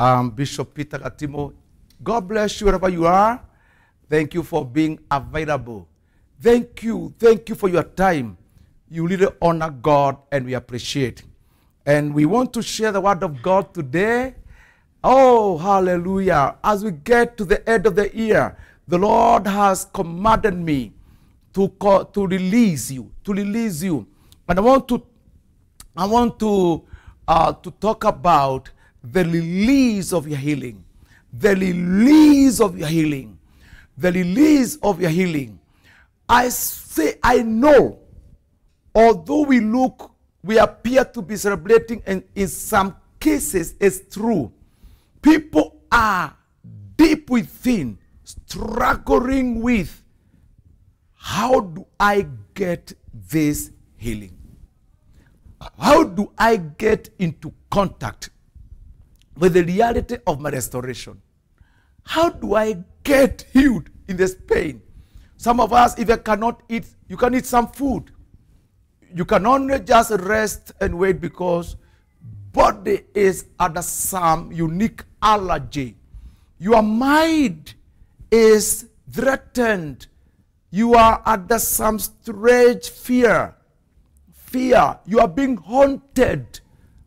um, Bishop Peter Gatimu. God bless you wherever you are. Thank you for being available. Thank you. Thank you for your time. You really honor God and we appreciate. And we want to share the word of God today. Oh, hallelujah. As we get to the end of the year, the Lord has commanded me to, co- to release you, to release you. And I want to, I want to, uh, to talk about the release of your healing. The release of your healing. The release of your healing. I say, I know, although we look, we appear to be celebrating, and in some cases, it's true. People are deep within, struggling with how do I get this healing? How do I get into contact with the reality of my restoration? How do I get healed in this pain? Some of us, if you cannot eat, you can eat some food. You can only just rest and wait because body is under some unique allergy. Your mind is threatened. You are under some strange fear. Fear. You are being haunted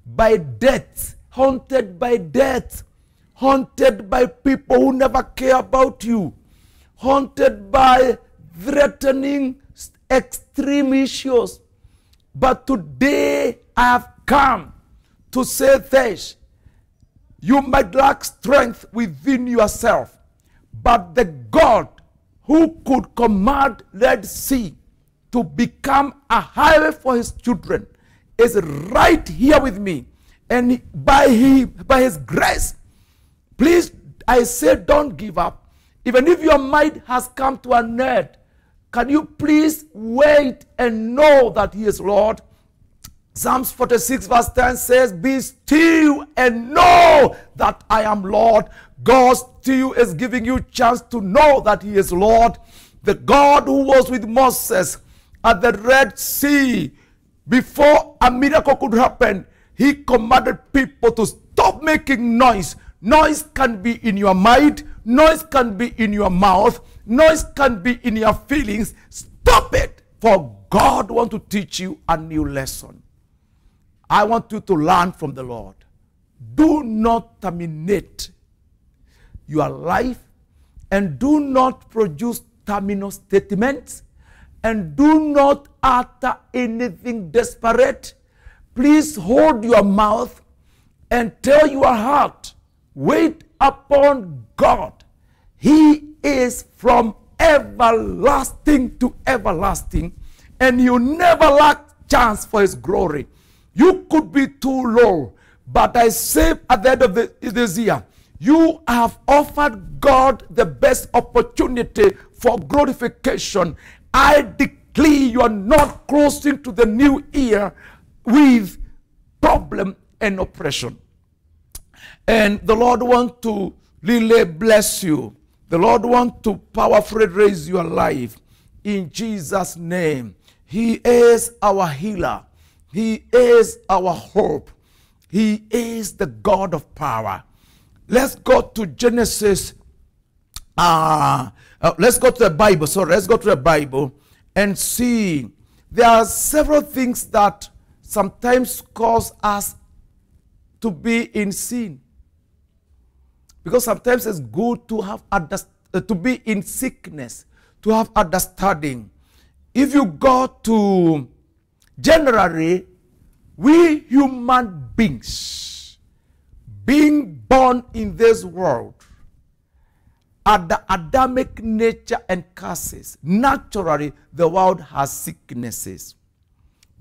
by death. Haunted by death. Haunted by people who never care about you. Haunted by threatening extreme issues. But today I have come to say this. You might lack strength within yourself, but the God who could command Red Sea to become a highway for his children is right here with me. And by his, by his grace, please, I say, don't give up. Even if your mind has come to an end, can you please wait and know that he is Lord? Psalms 46 verse 10 says, Be still and know that I am Lord. God still is giving you chance to know that he is Lord. The God who was with Moses at the Red Sea before a miracle could happen, he commanded people to stop making noise. Noise can be in your mind, noise can be in your mouth, noise can be in your feelings. Stop it, for God wants to teach you a new lesson. I want you to learn from the Lord. Do not terminate your life and do not produce terminal statements and do not utter anything desperate. Please hold your mouth and tell your heart, wait upon God. He is from everlasting to everlasting, and you never lack chance for his glory. You could be too low, but I say at the end of this year, you have offered God the best opportunity for glorification. I declare you are not closing to the new year with problem and oppression. And the Lord wants to really bless you. The Lord wants to powerfully raise your life in Jesus' name. He is our healer. He is our hope. He is the God of power. Let's go to Genesis. Uh, uh, let's go to the Bible. Sorry, let's go to the Bible and see. There are several things that sometimes cause us to be in sin. Because sometimes it's good to have uh, to be in sickness, to have understanding. If you go to generally, we human beings, being born in this world, are the Adamic nature and curses. Naturally, the world has sicknesses.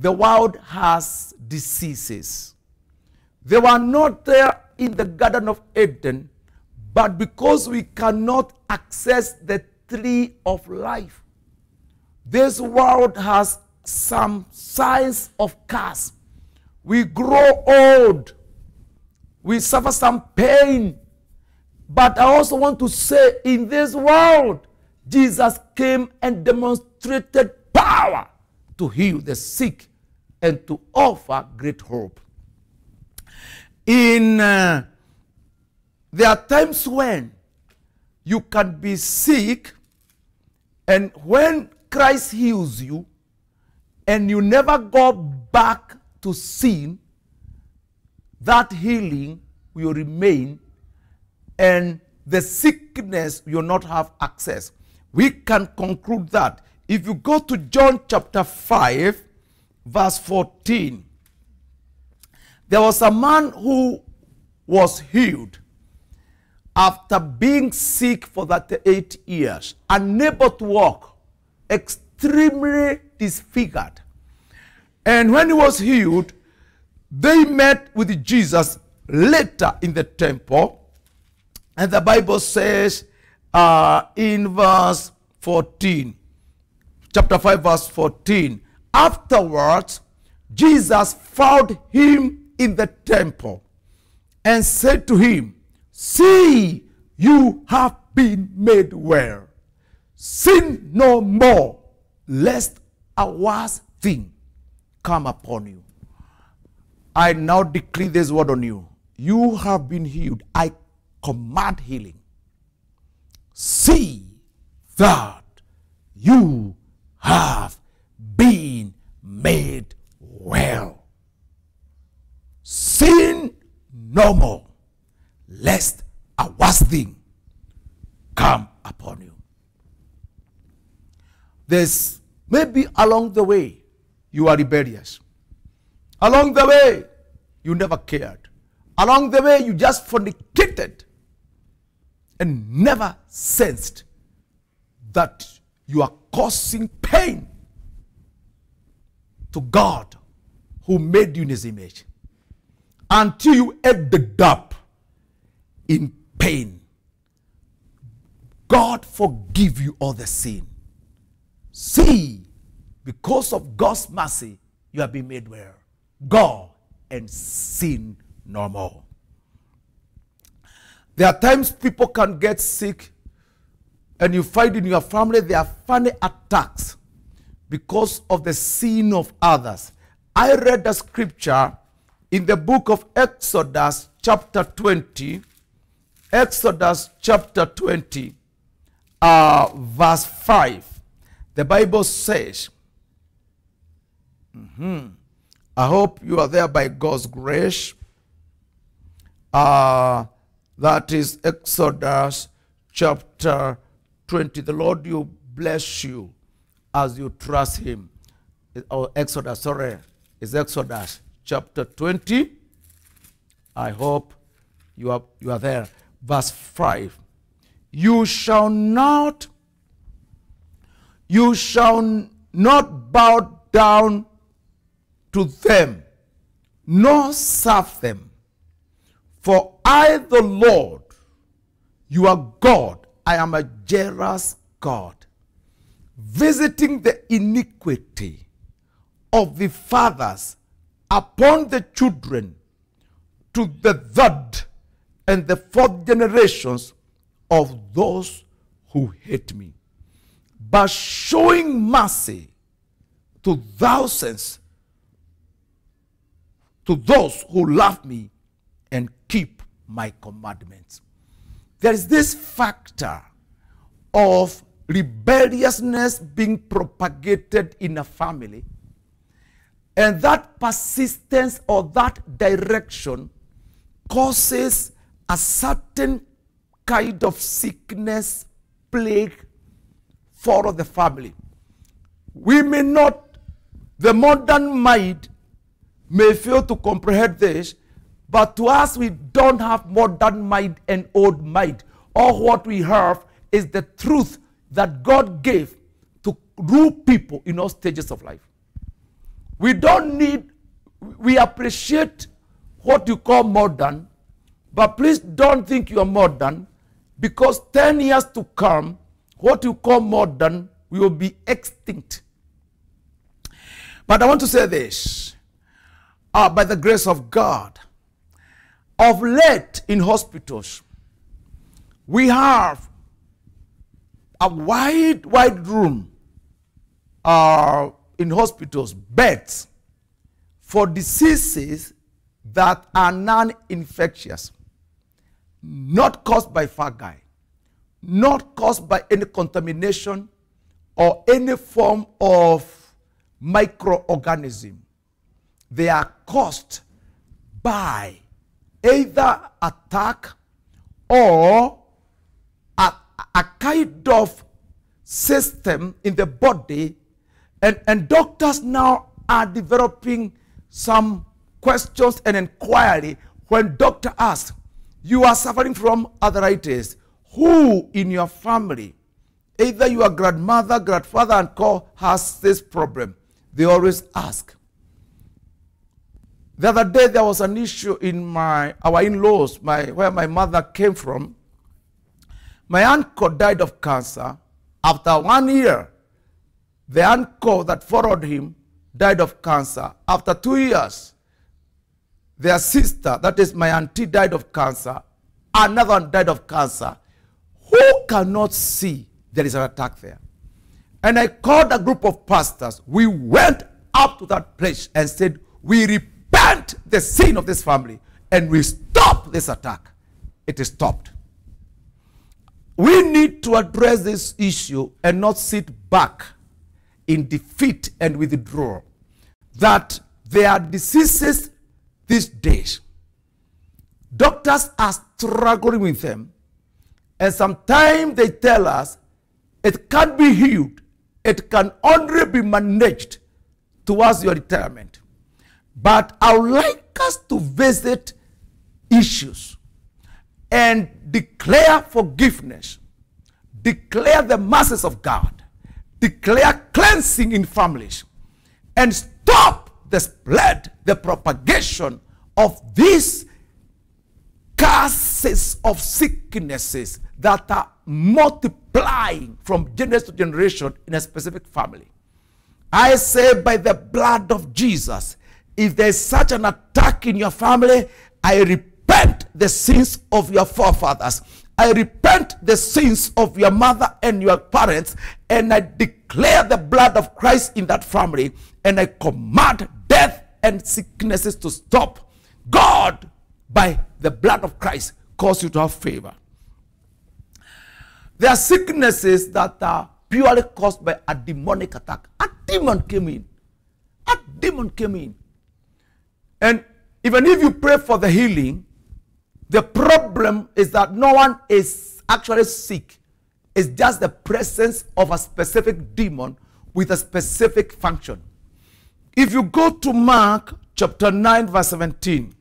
The world has diseases. They were not there in the Garden of Eden, but because we cannot access the tree of life, this world has some signs of curse. We grow old. We suffer some pain. But I also want to say in this world, Jesus came and demonstrated power to heal the sick and to offer great hope. In uh, there are times when you can be sick, and when Christ heals you, and you never go back to sin, that healing will remain, and the sickness will not have access. We can conclude that. If you go to John chapter 5, verse 14, there was a man who was healed after being sick for that eight years, unable to walk, extremely disfigured. And when he was healed, they met with Jesus later in the temple. And the Bible says uh, in verse 14, chapter 5, verse 14, afterwards, Jesus found him in the temple and said to him, See, you have been made well. Sin no more, lest a worse thing come upon you. I now decree this word on you. You have been healed. I command healing. See that you have been made well. Sin no more, lest a worse thing come upon you. There's maybe along the way you are rebellious. Along the way you never cared. Along the way you just fornicated and never sensed that you are causing pain to God who made you in his image until you ended up in pain. God forgive you all the sin. See, because of God's mercy, you have been made well. Go and sin no more. There are times people can get sick, and you find in your family there are funny attacks because of the sin of others. I read the scripture in the book of Exodus, chapter 20. Exodus, chapter 20, uh, verse 5. The Bible says, mhm, I hope you are there by God's grace. Uh, that is Exodus chapter 20. The Lord will bless you as you trust him. Or Exodus, sorry, it's Exodus chapter 20. I hope you are, you are there. Verse 5. You shall not, you shall not bow down to them, nor serve them. For I, the Lord, you are God, I am a jealous God, visiting the iniquity of the fathers upon the children to the third and the fourth generations of those who hate me, but showing mercy to thousands to those who love me and keep my commandments. There is this factor of rebelliousness being propagated in a family, and that persistence or that direction causes a certain kind of sickness, plague for the family. We may not, the modern mind may fail to comprehend this, but to us, we don't have modern mind and old mind. All what we have is the truth that God gave to rule people in all stages of life. We don't need, we appreciate what you call modern, but please don't think you are modern because 10 years to come, what you call modern will be extinct. But I want to say this uh, by the grace of God, of late in hospitals, we have a wide, wide room uh, in hospitals, beds for diseases that are non infectious, not caused by fungi, not caused by any contamination or any form of microorganism. They are caused by either attack or a, a kind of system in the body. And, and doctors now are developing some questions and inquiry when doctor asks, you are suffering from arthritis. Who in your family, either your grandmother, grandfather, and co has this problem? They always ask. The other day there was an issue in my our in-laws, my where my mother came from. My uncle died of cancer. After one year, the uncle that followed him died of cancer. After two years, their sister, that is my auntie, died of cancer. Another one died of cancer. Who cannot see there is an attack there? And I called a group of pastors. We went up to that place and said, We repent the sin of this family and we stop this attack. It is stopped. We need to address this issue and not sit back in defeat and withdrawal. That there are diseases these days. Doctors are struggling with them, and sometimes they tell us it can't be healed, it can only be managed towards your retirement. But I would like us to visit issues and declare forgiveness, declare the mercies of God, declare cleansing in families, and stop the spread, the propagation of these curses of sicknesses that are multiplying from generation to generation in a specific family. I say by the blood of Jesus, if there's such an attack in your family, I repent the sins of your forefathers. I repent the sins of your mother and your parents, and I declare the blood of Christ in that family, and I command death and sicknesses to stop. God, by the blood of Christ, cause you to have favor. There are sicknesses that are purely caused by a demonic attack. A demon came in. A demon came in. And even if you pray for the healing, the problem is that no one is actually sick. It's just the presence of a specific demon with a specific function. If you go to Mark chapter 9, verse 17,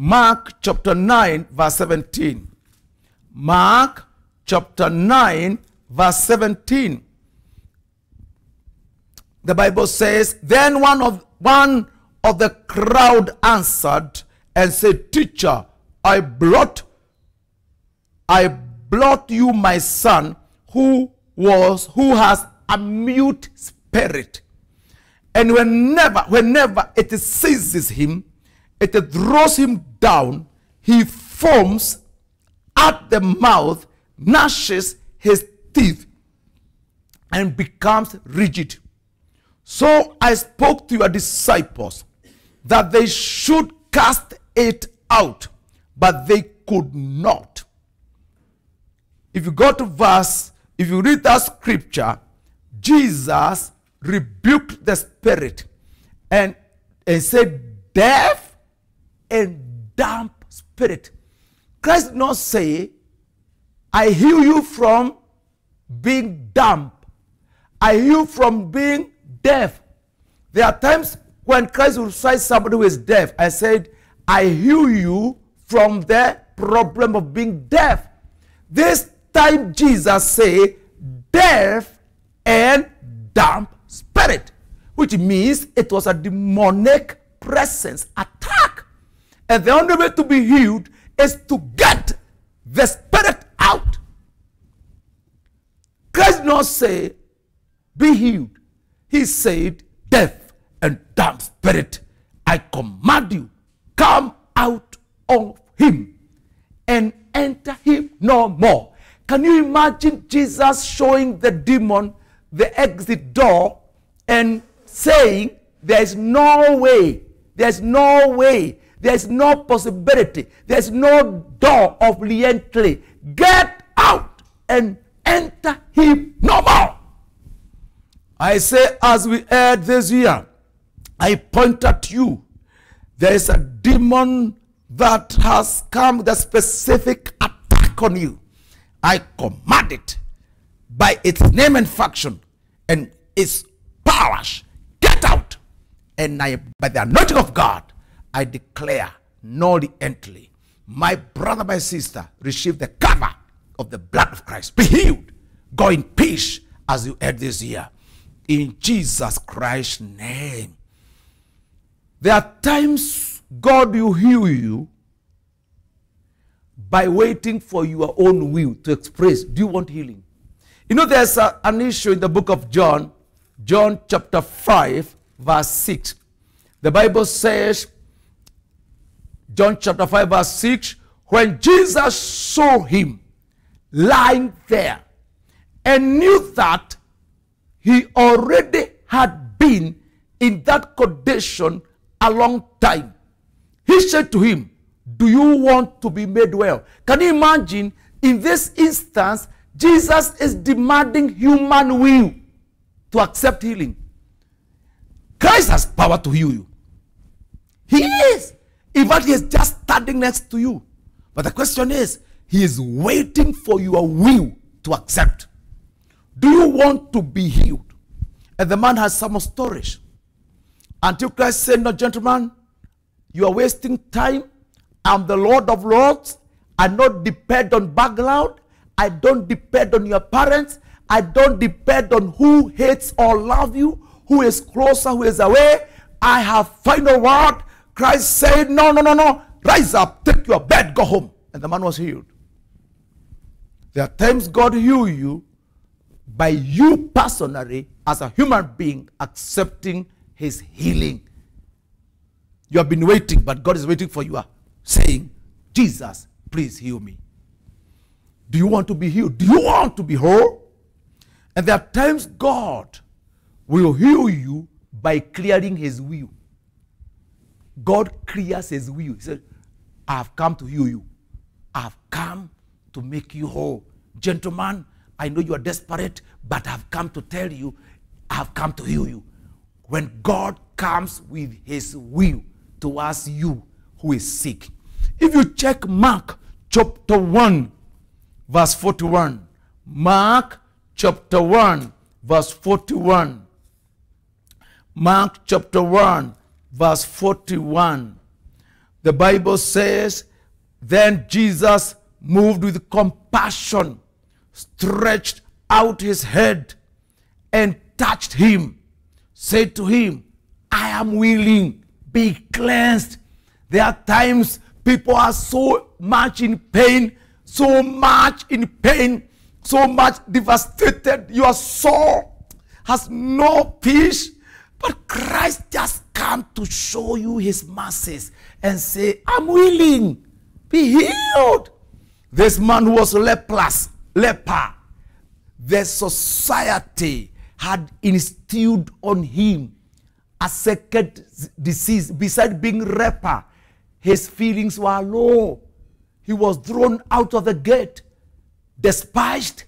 Mark chapter 9, verse 17, Mark chapter 9, verse 17, the Bible says, Then one of one of the crowd answered and said, Teacher, I brought I brought you my son who was who has a mute spirit. And whenever, whenever it seizes him, it throws him down, he foams at the mouth, gnashes his teeth, and becomes rigid. So I spoke to your disciples that they should cast it out, but they could not. If you go to verse, if you read that scripture, Jesus rebuked the spirit and, and said, Deaf and dumb spirit. Christ did not say, I heal you from being dumb. I heal from being deaf. There are times when Christ will say somebody who is deaf, I said, I heal you from the problem of being deaf. This time Jesus say, deaf and dumb spirit, which means it was a demonic presence attack. And the only way to be healed is to get the spirit out. Christ not say, be healed. He said, deaf and dumb spirit, I command you, come out of him and enter him no more. Can you imagine Jesus showing the demon the exit door and saying, There's no way, there's no way There is no possibility. There is no door of re-entry. Get out and enter him no more. I say, as we heard this year, I point at you. There is a demon that has come with a specific attack on you. I command it by its name and function and its powers. Get out. And I, by the anointing of God, I declare no entry. My brother, my sister, receive the cover of the blood of Christ. Be healed. Go in peace as you end this year. In Jesus Christ's name. There are times God will heal you by waiting for your own will to express. Do you want healing? You know, there's a, an issue in the book of John, John chapter 5, verse 6. The Bible says, John chapter 5, verse 6, when Jesus saw him lying there and knew that he already had been in that condition a long time, he said to him, Do you want to be made well? Can you imagine? In this instance, Jesus is demanding human will to accept healing. Christ has power to heal you. He is. In fact, he is just standing next to you. But the question is, he is waiting for your will to accept. Do you want to be healed? And the man has some stories. Until Christ said, No, gentlemen, you are wasting time. I'm the Lord of Lords. I not depend on background. I don't depend on your parents. I don't depend on who hates or love you, who is closer, who is away. I have final word. Christ said, No, no, no, no. Rise up, take your bed, go home. And the man was healed. There are times God heal you by you personally, as a human being, accepting his healing. You have been waiting, but God is waiting for you, saying, Jesus, please heal me. Do you want to be healed? Do you want to be whole? And there are times God will heal you by clearing his will. God clears his will. He said, I have come to heal you. I have come to make you whole. Gentlemen, I know you are desperate, but I have come to tell you, I have come to heal you. When God comes with his will towards you who is sick. If you check Mark chapter 1, verse 41. Mark chapter 1, verse 41. Mark chapter 1, verse 41. The Bible says, Then Jesus, moved with compassion, stretched out his head and touched him, said to him, I am willing, be cleansed. There are times people are so much in pain, so much in pain, so much devastated. Your soul has no peace. But Christ just come to show you his mercies and say, I'm willing, be healed. This man was leprous, leper, the society had instilled on him a second disease. Besides being leper, his feelings were low. He was thrown out of the gate, despised.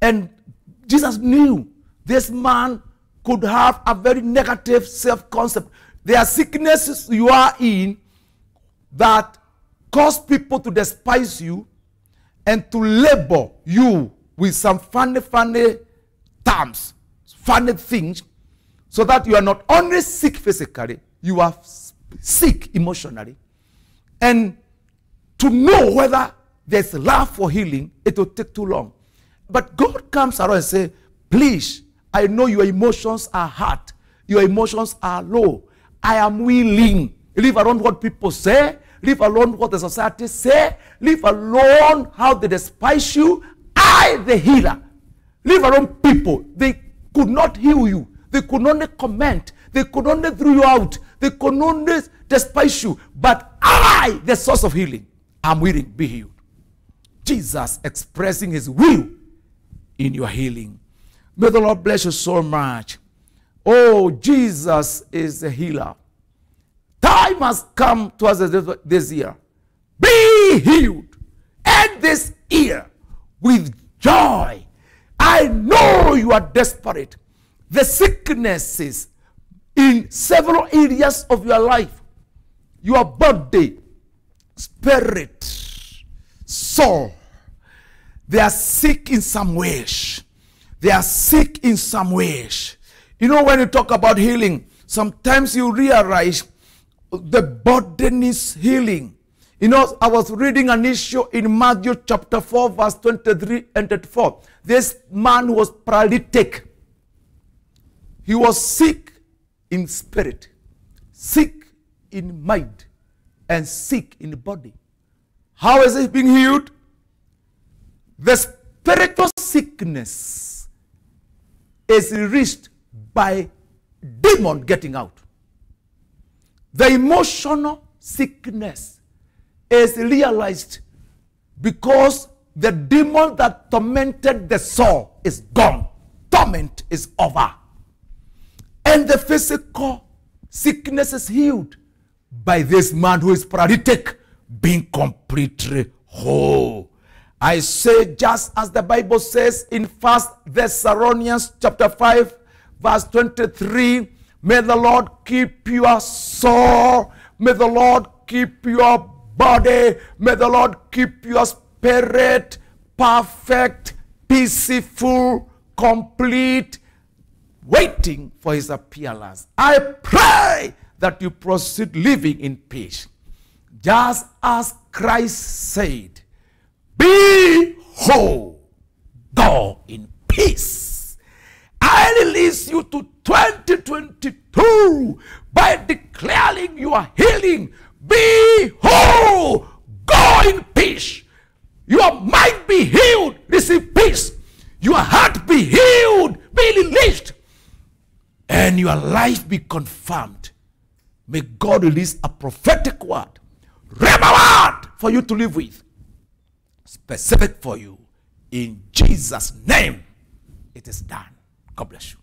And Jesus knew this man could have a very negative self concept. There are sicknesses you are in that cause people to despise you and to label you with some funny, funny terms, funny things, so that you are not only sick physically, you are sick emotionally. And to know whether there's love for healing, it will take too long. But God comes around and says, please, I know your emotions are hard. Your emotions are low. I am willing. Leave alone what people say. Leave alone what the society say. Leave alone how they despise you. I, the healer. Leave alone people. They could not heal you. They could only comment. They could only throw you out. They could only despise you. But I, the source of healing, am willing, be healed. Jesus expressing his will in your healing. May the Lord bless you so much. Oh, Jesus is a healer. time has come to us this year. Be healed. End this year with joy. I know you are desperate. The sicknesses in several areas of your life, your body, spirit, soul, they are sick in some ways. They are sick in some ways. You know, when you talk about healing, sometimes you realize the body needs healing. You know, I was reading an issue in Matthew chapter 4, verse 23 and 24. This man was paralytic. He was sick in spirit, sick in mind, and sick in body. How is he being healed? The spiritual sickness is reached by demon getting out. The emotional sickness is realized because the demon that tormented the soul is gone. Torment is over. And the physical sickness is healed by this man who is paralytic being completely whole. I say just as the Bible says in First Thessalonians chapter 5 verse 23, may the Lord keep your soul, may the Lord keep your body, may the Lord keep your spirit perfect, peaceful, complete, waiting for his appearance. I pray that you proceed living in peace. Just as Christ said, Be whole, go in peace. I release you to 2022 by declaring you are healing. Be whole, go in peace. Your mind be healed, receive peace. Your heart be healed, be released and your life be confirmed. May God release a prophetic word, rhema word for you to live with, specific for you. In Jesus' name, it is done. God bless you.